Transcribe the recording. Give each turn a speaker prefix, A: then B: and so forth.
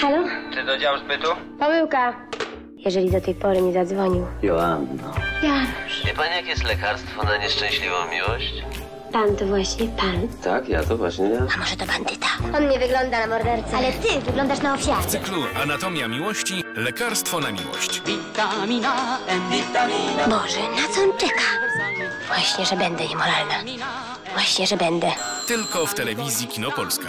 A: Halo? Czy do działu zbytu?
B: Pomyłka. Jeżeli do tej pory nie zadzwonił.
C: Joanno.
B: Janusz.
C: Wie pani, jakie jest lekarstwo na nieszczęśliwą miłość?
B: Pan to właśnie pan.
C: Tak, ja to właśnie ja.
B: A może to bandyta? On nie wygląda na mordercę. Ale ty wyglądasz na ofiarę.
D: cyklu Anatomia Miłości Lekarstwo na Miłość.
E: Witamina M, vitamina
B: Boże, na co on czeka? Właśnie, że będę niemoralna. Właśnie, że będę.
D: Tylko w telewizji Kino Polska.